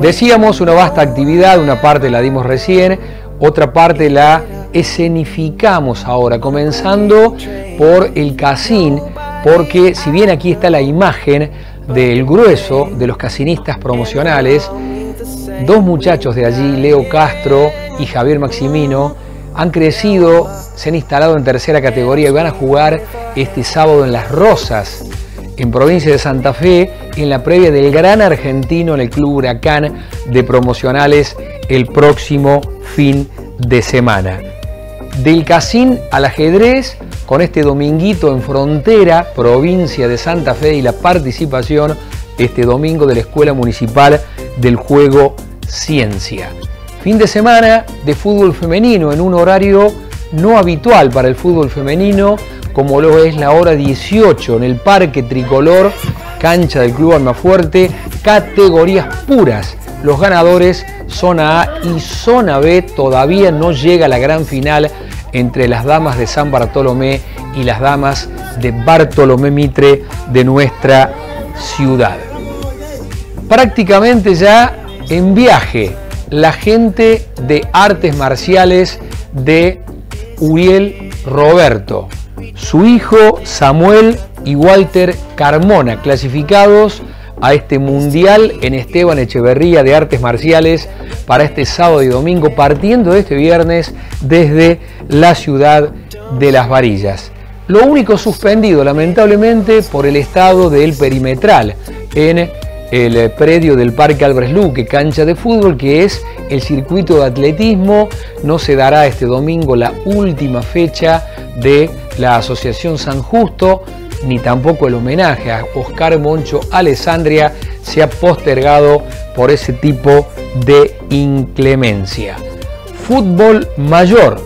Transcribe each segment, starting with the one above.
Decíamos una vasta actividad, una parte la dimos recién, otra parte la escenificamos ahora, comenzando por el casín, porque si bien aquí está la imagen del grueso de los casinistas promocionales, dos muchachos de allí, Leo Castro y Javier Maximino, han crecido, se han instalado en tercera categoría y van a jugar este sábado en Las Rosas, en provincia de Santa Fe, en la previa del gran argentino en el Club Huracán de promocionales el próximo fin de semana. Del casín al ajedrez, con este dominguito en frontera, provincia de Santa Fe y la participación este domingo de la Escuela Municipal del Juego Ciencia. Fin de semana de fútbol femenino en un horario no habitual para el fútbol femenino, como lo es la hora 18 en el Parque Tricolor, cancha del Club Almafuerte, categorías puras. Los ganadores zona A y zona B todavía no llega a la gran final entre las damas de San Bartolomé y las damas de Bartolomé Mitre de nuestra ciudad. Prácticamente ya en viaje la gente de artes marciales de Uriel Roberto, su hijo Samuel y Walter Carmona, clasificados a este Mundial en Esteban Echeverría de Artes Marciales para este sábado y domingo, partiendo de este viernes desde la ciudad de Las Varillas. Lo único suspendido, lamentablemente, por el estado del perimetral en el predio del Parque Álvarez Luque, cancha de fútbol, que es el circuito de atletismo. No se dará este domingo la última fecha de la Asociación San Justo ni tampoco el homenaje a Oscar Moncho Alessandria se ha postergado por ese tipo de inclemencia. Fútbol mayor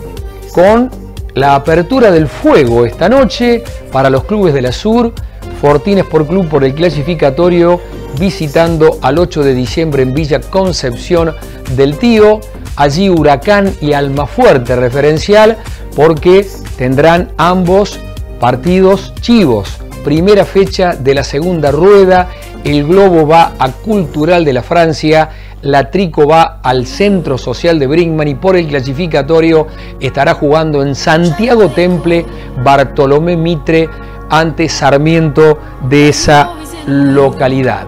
con la apertura del fuego esta noche para los clubes de la Sur, Fortines por Club por el clasificatorio visitando al 8 de diciembre en Villa Concepción del Tío, allí Huracán y Almafuerte referencial porque tendrán ambos partidos chivos. Primera fecha de la segunda rueda, el Globo va a Cultural de la Francia, la Trico va al Centro Social de Brinkman y por el clasificatorio estará jugando en Santiago Temple Bartolomé Mitre ante Sarmiento de esa localidad.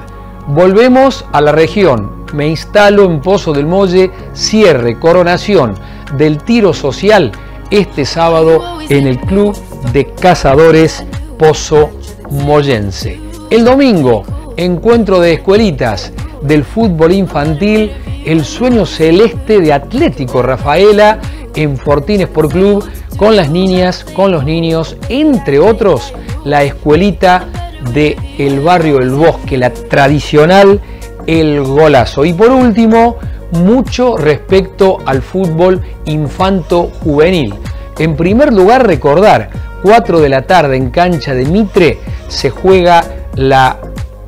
Volvemos a la región. Me instalo en Pozo del Molle, cierre, coronación del tiro social este sábado en el Club de Cazadores Pozo Moyense. El domingo, encuentro de escuelitas del fútbol infantil, el sueño celeste de Atlético Rafaela en Fortines por Club, con las niñas, con los niños, entre otros, la escuelita de el barrio El Bosque, la tradicional El Golazo. Y por último, mucho respecto al fútbol infanto-juvenil. En primer lugar, recordar, 4 de la tarde en cancha de Mitre se juega la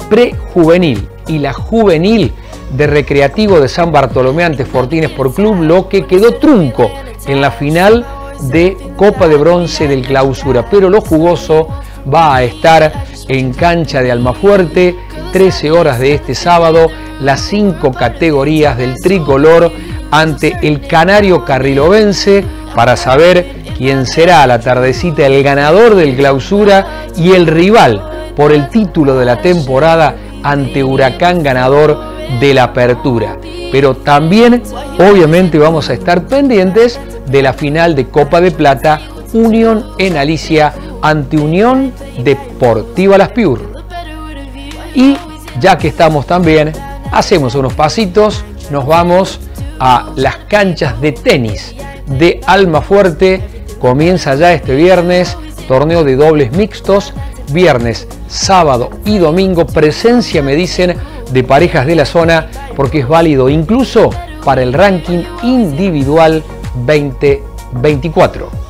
prejuvenil y la juvenil de Recreativo de San Bartolomé ante Fortines por Club, lo que quedó trunco en la final de Copa de Bronce del Clausura. Pero lo jugoso va a estar en cancha de Almafuerte, 13 horas de este sábado, las cinco categorías del tricolor ante el Canario Carrilovense para saber quién será a la tardecita el ganador del clausura y el rival por el título de la temporada ante Huracán ganador de la apertura. Pero también obviamente vamos a estar pendientes de la final de Copa de Plata Unión en Alicia ante Unión Deportiva Las Piur. Y ya que estamos también, hacemos unos pasitos, nos vamos a las canchas de tenis de Alma Fuerte. Comienza ya este viernes torneo de dobles mixtos, viernes, sábado y domingo, presencia, me dicen, de parejas de la zona, porque es válido incluso para el ranking individual 2024.